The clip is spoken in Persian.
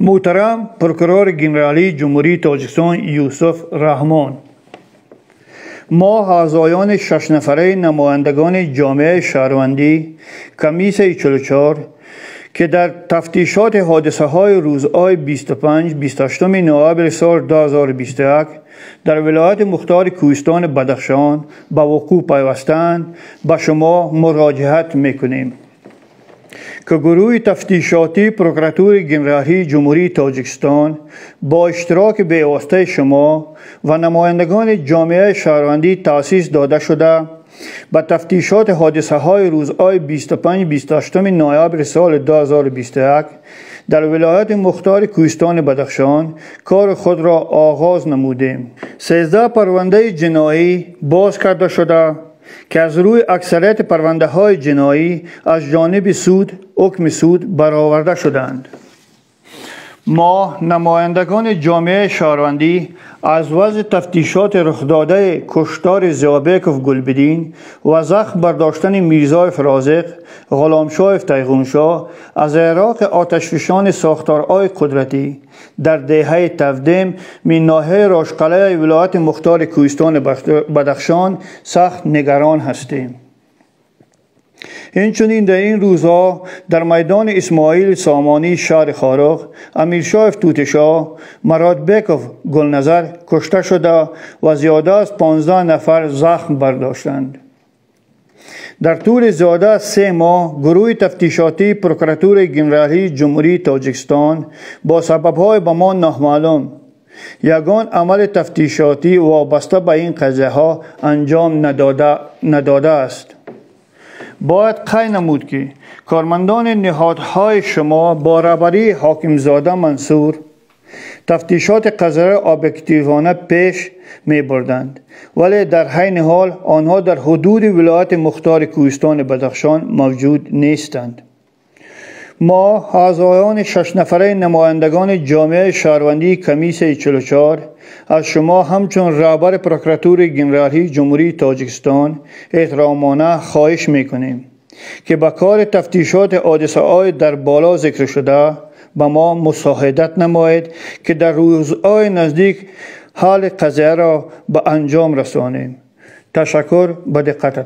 محترم پرکرار گنرالی جمهوری تاجیکستان یوسف رحمان ما اعضایان شش نفره نمایندگان جامعه شهروندی کمیسه 44 که در تفتیشات حادثه های روزهای 25 28 نوامبر سال 2021 در ولایت مختار کوهستان بدخشان به وقوع پیوستند به شما مراجعت می‌کنیم که گروه تفتیشاتی پروکراتور گنرالی جمهوری تاجیکستان با اشتراک بیواسطه شما و نمایندگان جامعه شهروندی تأسیس داده شده به تفتیشات حادثه های روزهای 25 28 نوامبر سال 2021 در ولایت مختار کوهستان بدخشان کار خود را آغاز نمودیم 13 پرونده جنایی باز کرده شده که از روی اکثریت پرونده های جنایی از جانب سود حکم سود برآورده شدند. ما نمایندگان جامعه شهروندی از وضع تفتیشات رخداده کشتار زیابکوف گلبدین و زخم برداشتن میرزای فرازق غلامشاه تیغونشاه از عراق آتشفشان ساختارهای قدرتی در دهه تفدیم من ناحیه راشقله ولایت مختار کوهستان بدخشان سخت نگران هستیم. اینچنین در این روزها در میدان اسماعیل سامانی شهر خارق امیرشاه توتشاه مراد بیکوف گلنظر کشته شده و زیاده از 15 نفر زخم برداشتند. در طول زیاده از سه ماه گروه تفتیشاتی پروکراتور گنرالی جمهوری تاجیکستان با سببهای به ما نامعلوم. یگان عمل تفتیشاتی وابسته به این قضیه ها انجام نداده, نداده است. باید قی نمود که کارمندان نهادهای شما با رهبری حاکمزاده منصور تفتیشات قذره ابجکتیوانه پیش می بردند. ولی در حین حال آنها در حدود ولایت مختار کوهستان بدخشان موجود نیستند. ما اعضایان شش نفره نمایندگان جامعه شهروندی کمیسه 44 از شما همچون رهبر پروکراتور گنرالی جمهوری تاجیکستان احترامانه خواهش می‌کنیم که به کار تفتیشات حادثه های در بالا ذکر شده به ما مساعدت نماید که در روزهای نزدیک حال قضیه را به انجام رسانیم. تشکر. به دقتتان.